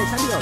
快三六。